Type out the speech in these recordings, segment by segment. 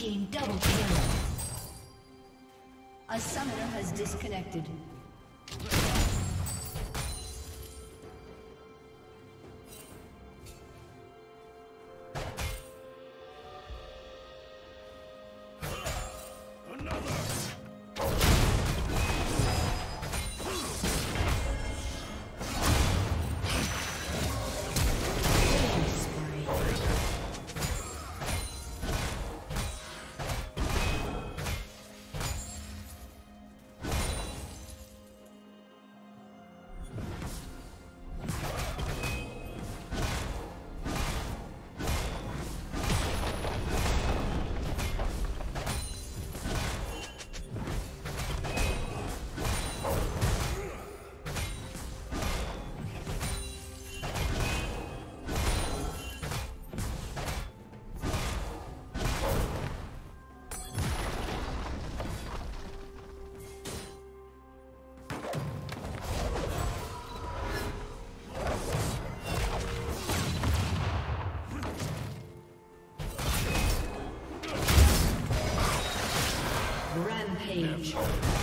team double kill. A summoner has disconnected. Rampage.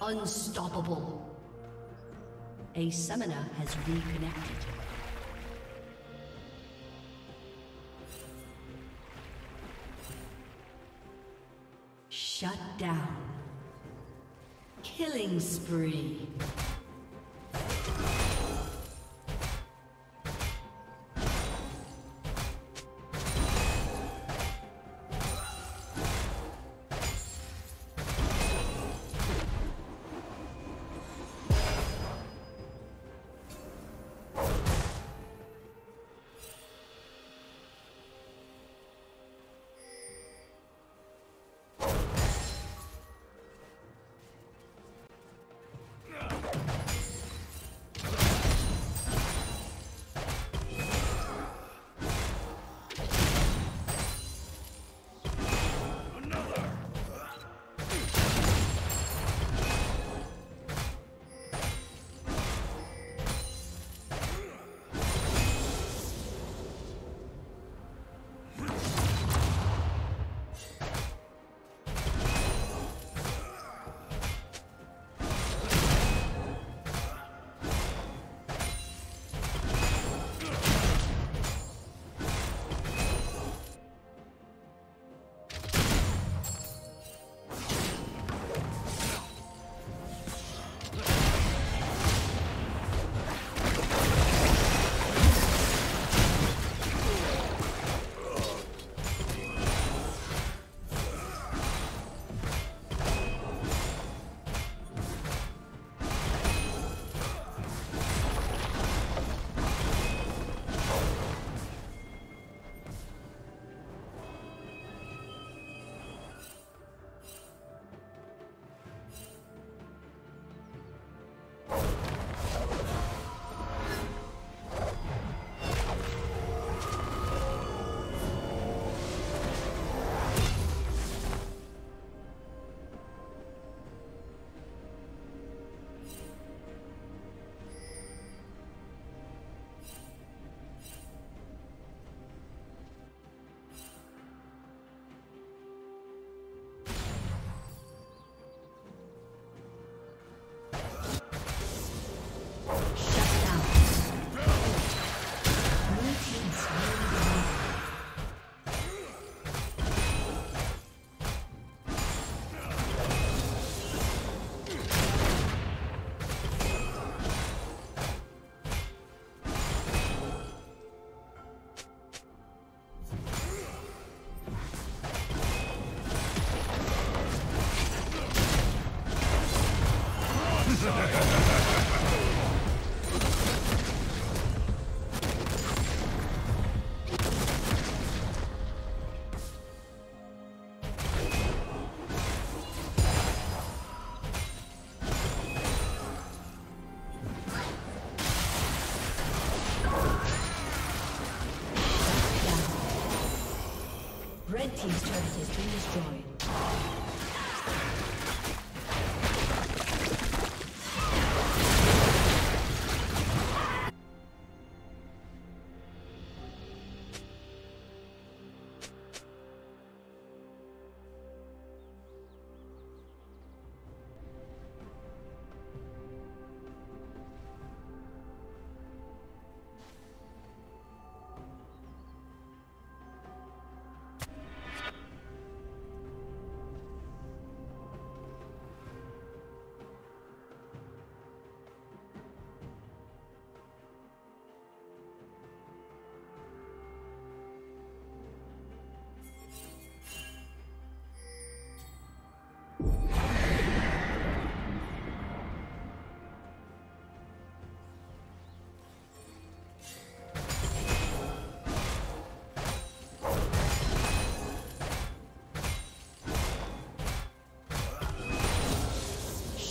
Unstoppable. A summoner has reconnected.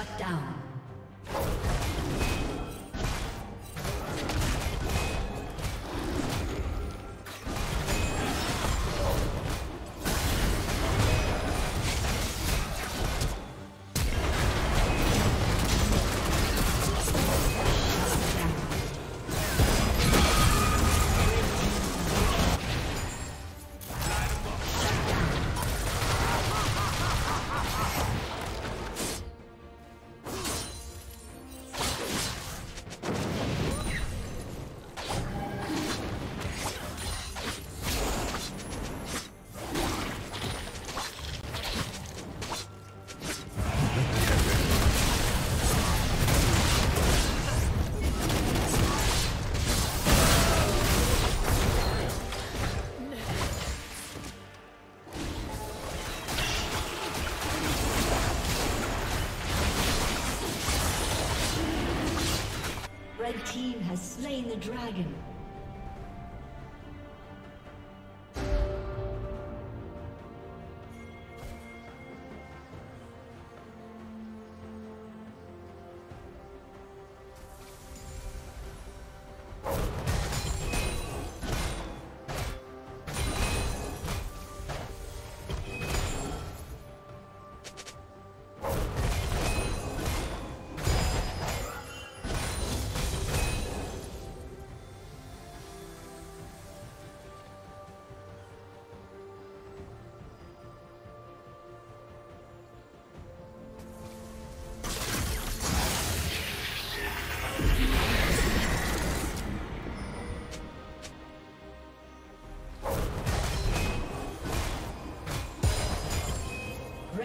Shut down. Slain the dragon.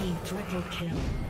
team triple kill.